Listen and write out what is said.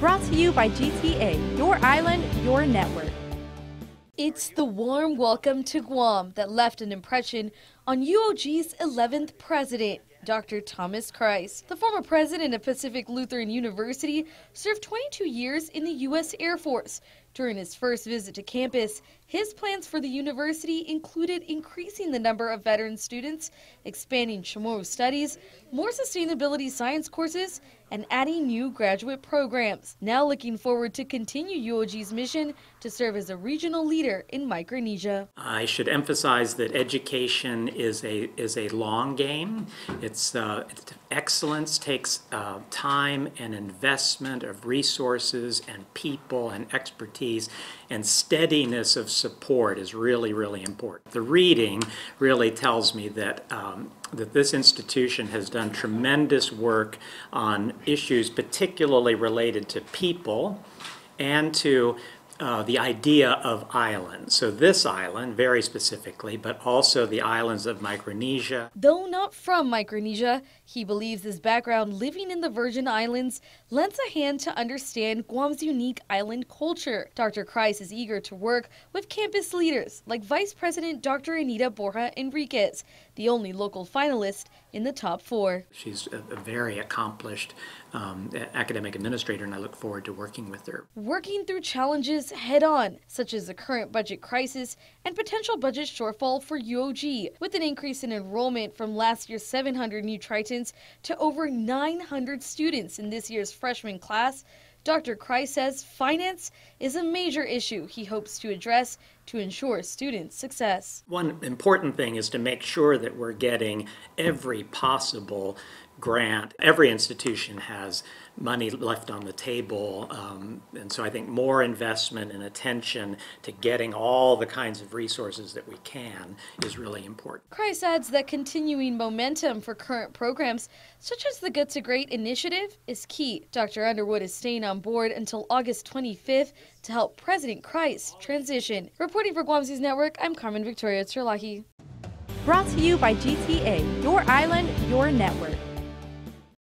Brought to you by GTA, your island, your network. It's the warm welcome to Guam that left an impression on UOG's 11th president, Dr. Thomas Krise. The former president of Pacific Lutheran University served 22 years in the U.S. Air Force. During his first visit to campus, his plans for the university included increasing the number of veteran students, expanding Chamorro studies, more sustainability science courses, and adding new graduate programs. Now looking forward to continue UOG's mission to serve as a regional leader in Micronesia. I should emphasize that education is a is a long game. It's uh, excellence takes uh, time and investment of resources and people and expertise, and steadiness of support is really really important. The reading really tells me that. Um, that this institution has done tremendous work on issues particularly related to people and to uh, the idea of islands. So this island, very specifically, but also the islands of Micronesia. Though not from Micronesia, he believes his background living in the Virgin Islands lends a hand to understand Guam's unique island culture. Dr. Krise is eager to work with campus leaders like Vice President Dr. Anita Borja Enriquez, the only local finalist in the top four. She's a, a very accomplished um, academic administrator, and I look forward to working with her. Working through challenges head on, such as the current budget crisis and potential budget shortfall for UOG, with an increase in enrollment from last year's 700 new Tritons to over 900 students in this year's freshman class. Dr. Krise says finance is a major issue he hopes to address to ensure students' success. One important thing is to make sure that we're getting every possible grant. Every institution has money left on the table, um, and so I think more investment and attention to getting all the kinds of resources that we can is really important. Krise adds that continuing momentum for current programs, such as the Good to Great initiative, is key. Dr. Underwood is staying on board until August 25th to help President Krise transition. Reporting for Guam News Network, I'm Carmen Victoria Terlahi. Brought to you by GTA, your island, your network.